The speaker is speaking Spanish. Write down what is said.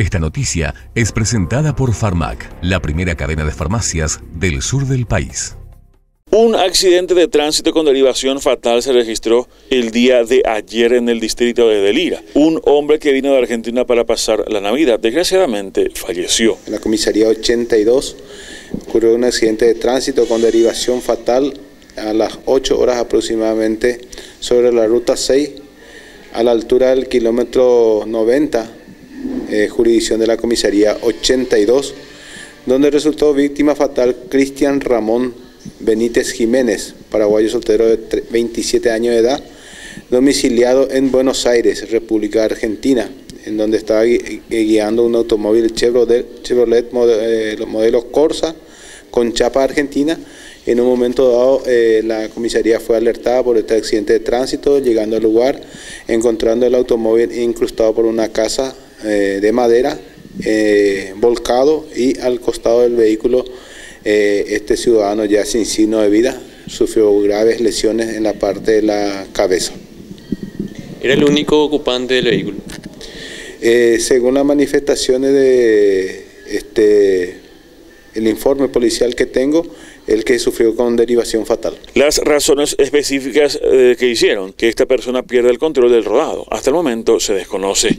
Esta noticia es presentada por Farmac, la primera cadena de farmacias del sur del país. Un accidente de tránsito con derivación fatal se registró el día de ayer en el distrito de Delira. Un hombre que vino de Argentina para pasar la Navidad, desgraciadamente, falleció. En la comisaría 82 ocurrió un accidente de tránsito con derivación fatal a las 8 horas aproximadamente sobre la ruta 6 a la altura del kilómetro 90, eh, jurisdicción de la comisaría 82, donde resultó víctima fatal Cristian Ramón Benítez Jiménez, paraguayo soltero de 27 años de edad, domiciliado en Buenos Aires, República Argentina, en donde estaba guiando un automóvil Chevrolet, Chevrolet eh, modelo Corsa con chapa argentina. En un momento dado, eh, la comisaría fue alertada por este accidente de tránsito, llegando al lugar, encontrando el automóvil incrustado por una casa eh, de madera, eh, volcado y al costado del vehículo este ciudadano ya sin signo de vida sufrió graves lesiones en la parte de la cabeza. ¿Era el único ocupante del vehículo? según las manifestaciones de este, el informe policial que tengo, el que sufrió con derivación fatal. Las razones específicas eh, que hicieron que esta persona pierda el control del rodado, hasta el momento se desconoce.